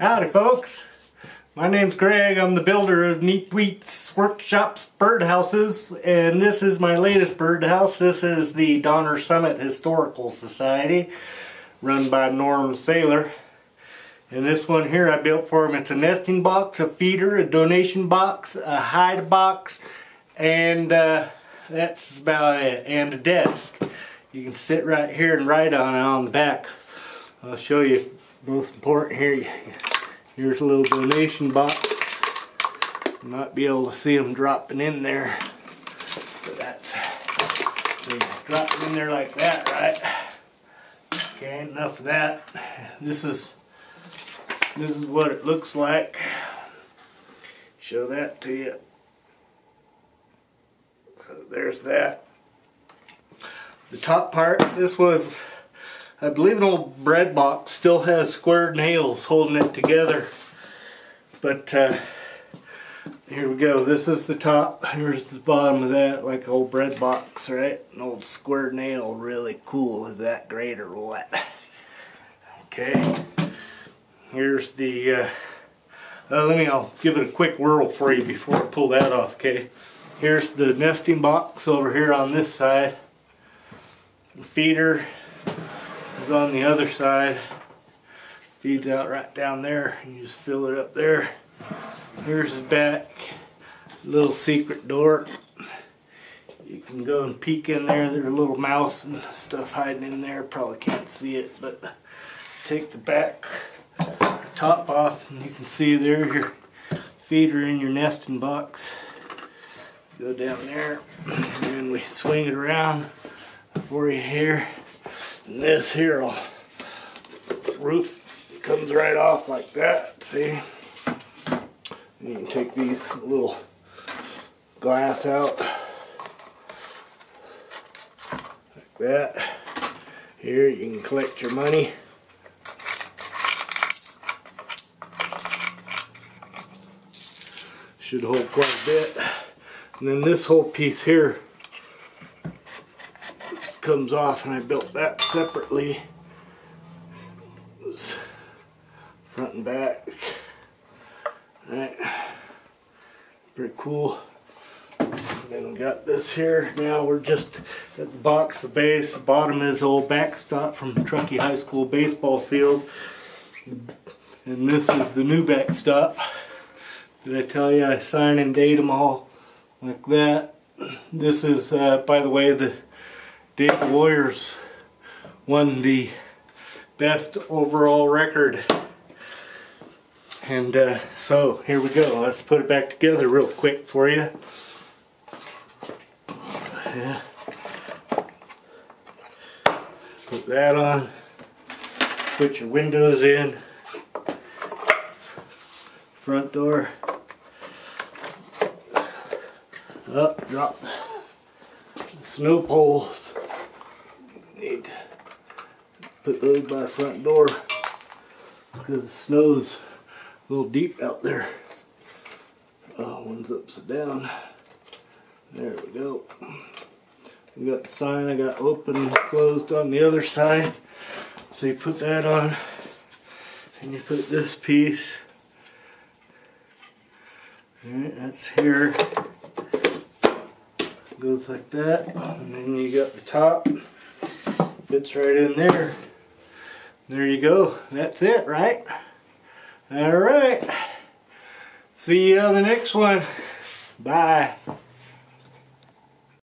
Howdy folks, my name's Greg. I'm the builder of NeatTweets Workshops Birdhouses and this is my latest birdhouse. This is the Donner Summit Historical Society run by Norm Sayler. And this one here I built for him. It's a nesting box, a feeder, a donation box, a hide box, and uh, that's about it. And a desk. You can sit right here and write on it on the back. I'll show you most important here. Here's a little donation box. You might be able to see them dropping in there. But that's dropping in there like that, right? Okay, enough of that. This is this is what it looks like. Show that to you. So there's that. The top part, this was I believe an old bread box still has square nails holding it together. But uh, here we go. This is the top. Here's the bottom of that, like old bread box, right? An old square nail, really cool. Is that great or what? Okay. Here's the. Uh, uh, let me. I'll give it a quick whirl for you before I pull that off. Okay. Here's the nesting box over here on this side. The feeder on the other side. Feeds out right down there. You just fill it up there. Here's the back. Little secret door. You can go and peek in there. There's a little mouse and stuff hiding in there. Probably can't see it, but take the back top off and you can see there your feeder in your nesting box. Go down there and we swing it around for you here. And this here roof comes right off like that, see? And you can take these little glass out like that. Here you can collect your money. Should hold quite a bit. And then this whole piece here comes off and I built that separately. Front and back. Right. Pretty cool. then we got this here. Now we're just at the box, the base. The bottom is old backstop from Truckee High School baseball field. And this is the new backstop. Did I tell you I sign and date them all like that? This is, uh, by the way, the Dave Warriors won the best overall record. And uh, so here we go. Let's put it back together real quick for you. Yeah. Put that on. Put your windows in. Front door. Up, drop snow poles put those by the front door because the snow's a little deep out there. Oh, one's upside down. There we go. We got the sign I got open and closed on the other side. So you put that on and you put this piece. Alright, that's here. Goes like that. And then you got the top fits right in there. There you go. That's it, right? All right. See you on the next one. Bye.